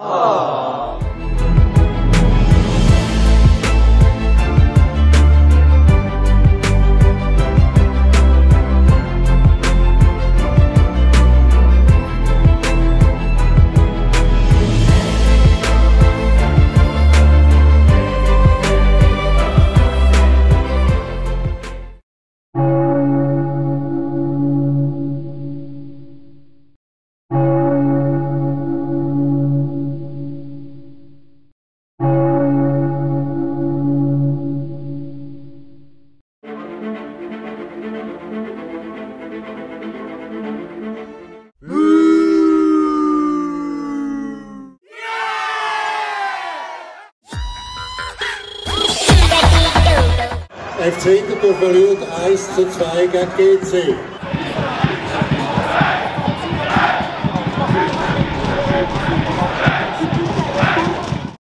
Oh. FC Winterthur verliert 1 zu 2 gegen GC.